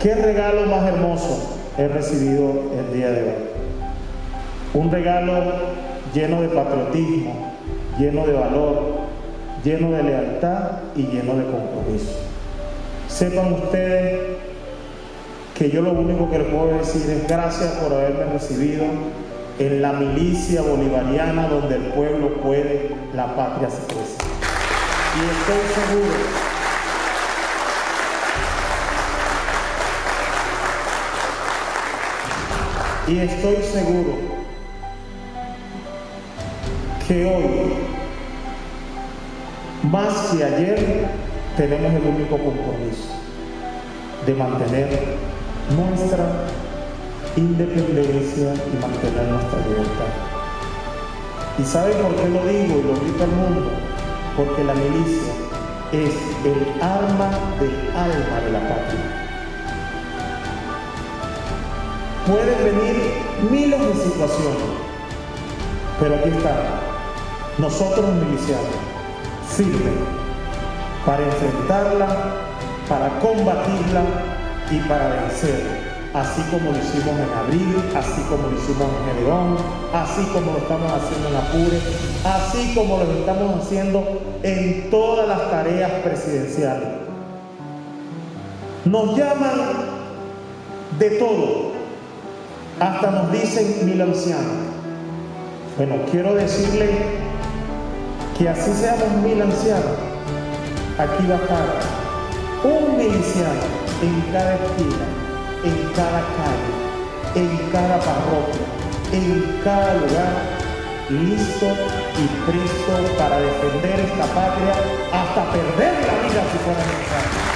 ¿Qué regalo más hermoso he recibido el día de hoy? Un regalo lleno de patriotismo, lleno de valor, lleno de lealtad y lleno de compromiso. Sepan ustedes que yo lo único que les puedo decir es gracias por haberme recibido en la milicia bolivariana donde el pueblo puede, la patria se crece. Y estoy seguro y estoy seguro que hoy, más que ayer, tenemos el único compromiso de mantener nuestra independencia y mantener nuestra libertad. ¿Y saben por qué lo digo y lo grito al mundo? Porque la milicia es el arma del alma de la patria. Pueden venir miles de situaciones, pero aquí está, nosotros milicianos, firmes, para enfrentarla, para combatirla y para vencer. Así como lo hicimos en abril, así como lo hicimos en Gedeón, así como lo estamos haciendo en Apure, así como lo estamos haciendo en todas las tareas presidenciales. Nos llaman de todo, hasta nos dicen mil ancianos. Bueno, quiero decirle que así seamos mil ancianos, aquí va a estar un miliciano en cada esquina en cada calle, en cada parroquia, en cada lugar, listo y presto para defender esta patria hasta perder la vida si fuera necesario.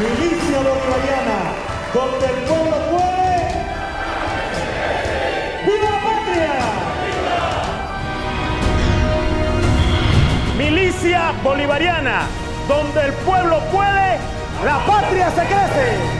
Milicia bolivariana, donde el pueblo puede. ¡Viva la patria! Milicia bolivariana donde el pueblo puede, la patria se crece.